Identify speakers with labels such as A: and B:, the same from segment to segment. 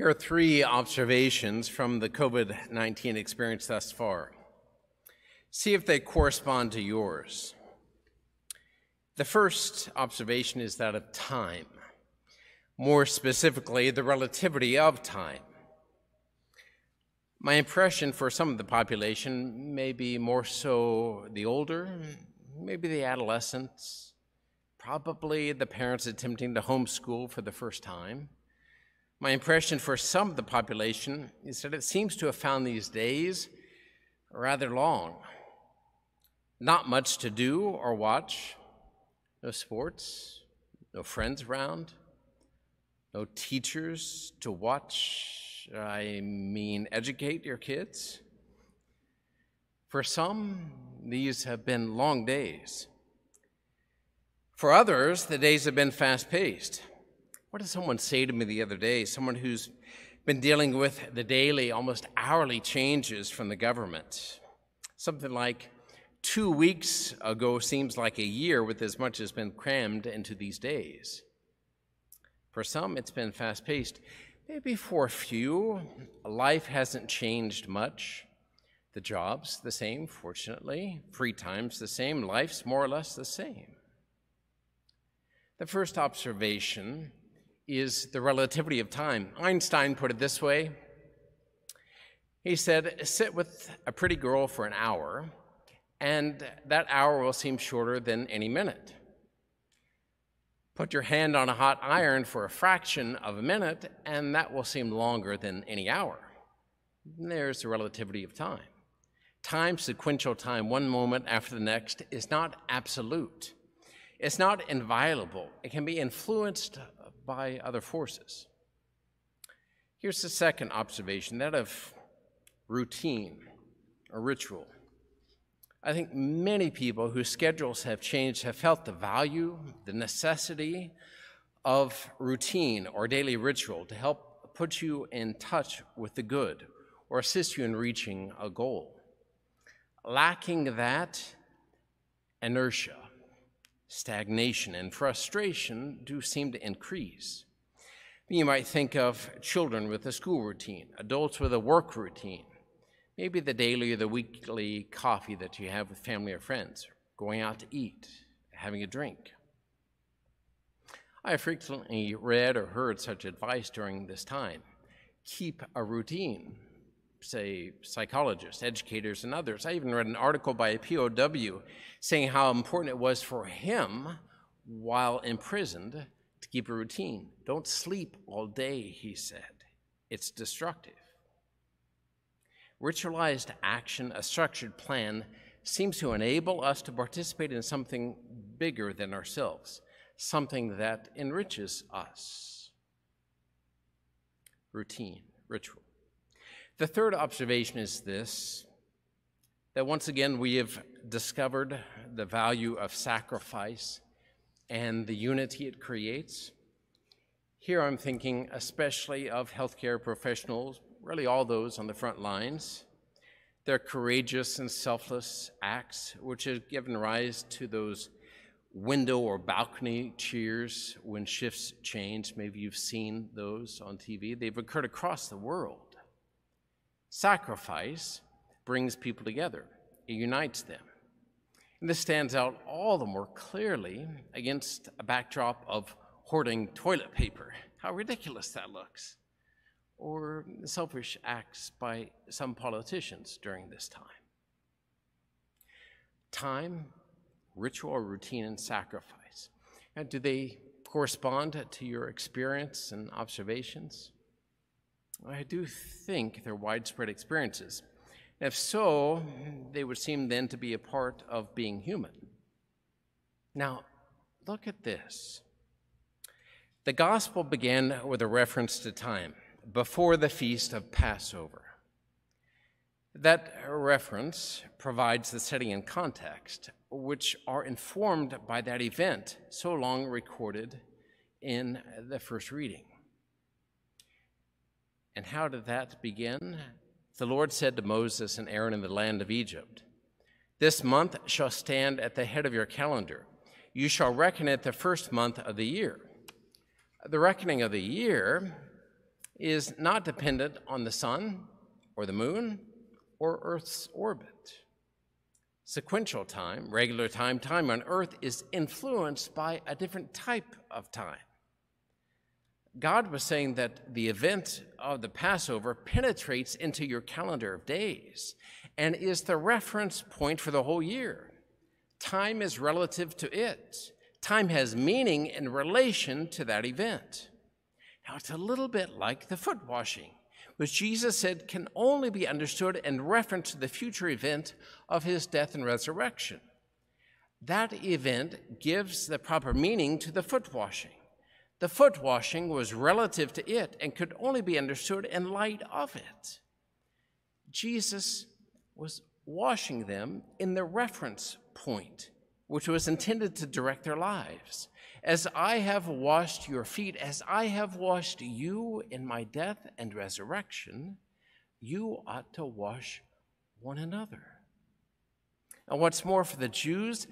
A: Here are three observations from the COVID 19 experience thus far. See if they correspond to yours. The first observation is that of time, more specifically, the relativity of time. My impression for some of the population may be more so the older, maybe the adolescents, probably the parents attempting to homeschool for the first time. My impression for some of the population is that it seems to have found these days rather long. Not much to do or watch, no sports, no friends around, no teachers to watch, I mean, educate your kids. For some, these have been long days. For others, the days have been fast paced. What did someone say to me the other day? Someone who's been dealing with the daily, almost hourly changes from the government. Something like, two weeks ago seems like a year with as much has been crammed into these days. For some, it's been fast paced. Maybe for a few, life hasn't changed much. The job's the same, fortunately. Free time's the same. Life's more or less the same. The first observation is the relativity of time. Einstein put it this way He said, Sit with a pretty girl for an hour, and that hour will seem shorter than any minute. Put your hand on a hot iron for a fraction of a minute, and that will seem longer than any hour. There's the relativity of time. Time, sequential time, one moment after the next, is not absolute. It's not inviolable. It can be influenced by other forces. Here's the second observation that of routine or ritual. I think many people whose schedules have changed have felt the value, the necessity of routine or daily ritual to help put you in touch with the good or assist you in reaching a goal. Lacking that, inertia stagnation and frustration do seem to increase. You might think of children with a school routine, adults with a work routine, maybe the daily or the weekly coffee that you have with family or friends, going out to eat, having a drink. I frequently read or heard such advice during this time. Keep a routine say, psychologists, educators, and others. I even read an article by a POW saying how important it was for him while imprisoned to keep a routine. Don't sleep all day, he said. It's destructive. Ritualized action, a structured plan, seems to enable us to participate in something bigger than ourselves, something that enriches us. Routine, ritual. The third observation is this that once again we have discovered the value of sacrifice and the unity it creates. Here I'm thinking especially of healthcare professionals, really all those on the front lines. Their courageous and selfless acts, which have given rise to those window or balcony cheers when shifts change. Maybe you've seen those on TV. They've occurred across the world. Sacrifice brings people together, it unites them. And this stands out all the more clearly against a backdrop of hoarding toilet paper. How ridiculous that looks. Or selfish acts by some politicians during this time. Time, ritual, routine, and sacrifice. And do they correspond to your experience and observations? I do think they're widespread experiences. If so, they would seem then to be a part of being human. Now, look at this. The gospel began with a reference to time, before the feast of Passover. That reference provides the setting and context, which are informed by that event so long recorded in the first reading. And how did that begin? The Lord said to Moses and Aaron in the land of Egypt, This month shall stand at the head of your calendar. You shall reckon it the first month of the year. The reckoning of the year is not dependent on the sun or the moon or Earth's orbit. Sequential time, regular time, time on Earth is influenced by a different type of time. God was saying that the event of the Passover penetrates into your calendar of days and is the reference point for the whole year. Time is relative to it, time has meaning in relation to that event. Now, it's a little bit like the foot washing, which Jesus said can only be understood in reference to the future event of his death and resurrection. That event gives the proper meaning to the foot washing. The foot washing was relative to it and could only be understood in light of it. Jesus was washing them in the reference point, which was intended to direct their lives. As I have washed your feet, as I have washed you in my death and resurrection, you ought to wash one another. And what's more, for the Jews,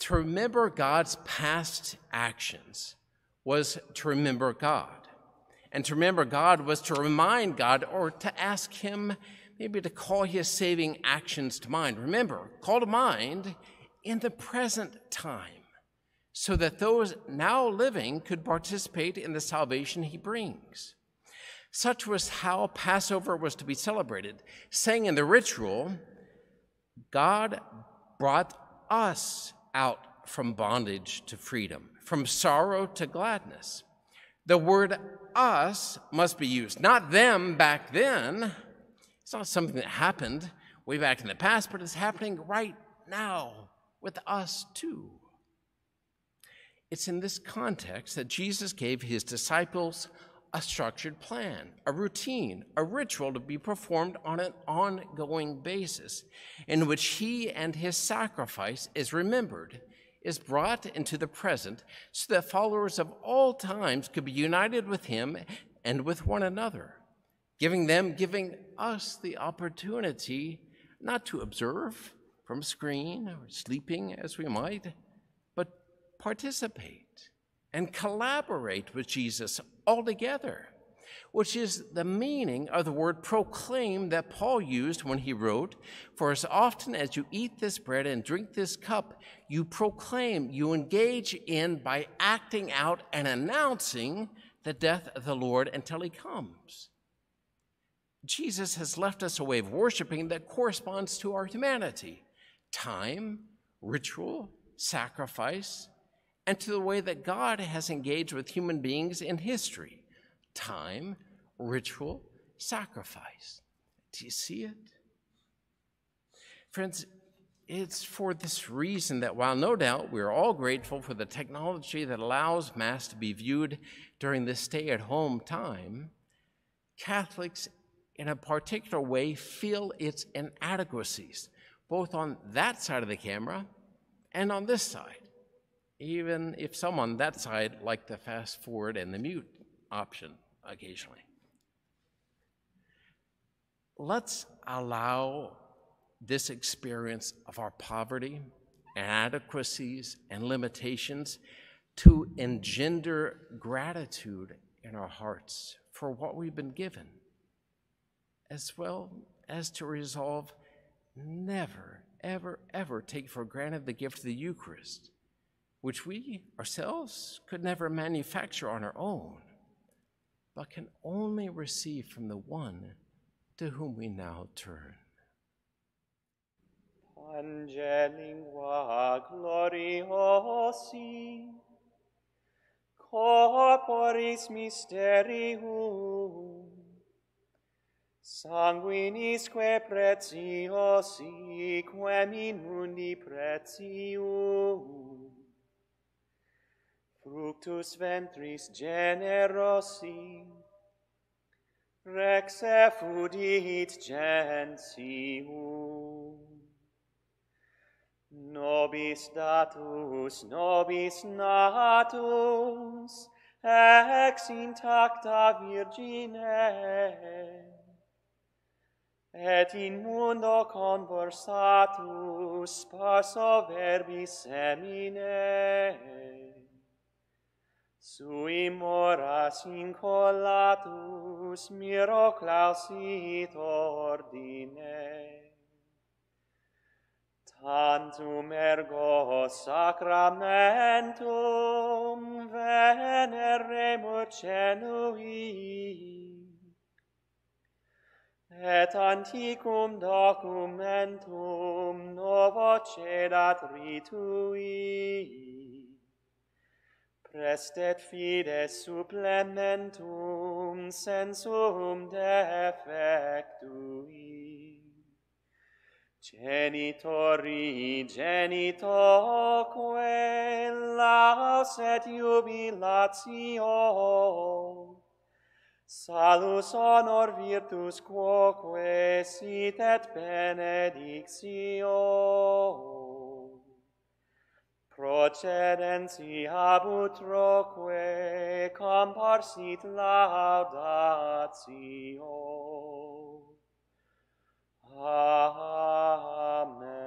A: to remember God's past actions was to remember God. And to remember God was to remind God or to ask Him maybe to call His saving actions to mind. Remember, call to mind in the present time so that those now living could participate in the salvation He brings. Such was how Passover was to be celebrated, saying in the ritual, God brought us out from bondage to freedom from sorrow to gladness. The word us must be used, not them back then. It's not something that happened way back in the past, but it's happening right now with us too. It's in this context that Jesus gave his disciples a structured plan, a routine, a ritual to be performed on an ongoing basis, in which he and his sacrifice is remembered is brought into the present so that followers of all times could be united with him and with one another, giving them, giving us the opportunity not to observe from a screen or sleeping as we might, but participate and collaborate with Jesus all together which is the meaning of the word proclaim that Paul used when he wrote, For as often as you eat this bread and drink this cup, you proclaim, you engage in by acting out and announcing the death of the Lord until he comes. Jesus has left us a way of worshiping that corresponds to our humanity time, ritual, sacrifice, and to the way that God has engaged with human beings in history time, ritual, sacrifice. Do you see it? Friends, it's for this reason that while no doubt we're all grateful for the technology that allows Mass to be viewed during this stay at home time, Catholics in a particular way feel its inadequacies, both on that side of the camera and on this side, even if some on that side like the fast forward and the mute option occasionally. Let's allow this experience of our poverty, inadequacies, and limitations to engender gratitude in our hearts for what we've been given, as well as to resolve never, ever, ever take for granted the gift of the Eucharist, which we ourselves could never manufacture on our own but can only receive from the one to whom we now turn.
B: Pange lingua gloriosi, corporis mysterium, sanguinisque preciosi, quem in mundi pretium, fructus ventris generosi, rex effudit gentium. Nobis datus, nobis natus, ex intacta virgine, et in mundo conversatus sparso verbi semine, Sui moras incolatus miro clausit ordine. Tantum ergo sacramentum veneremur celui. Et anticum documentum novo cedat ritui. Restet fides supplementum sensum defectui. Genitori genitoque laus et jubilatio. Salus honor virtus quoque sit et benedictio. Procedensi ab utroque comparsit laudatio. Amen.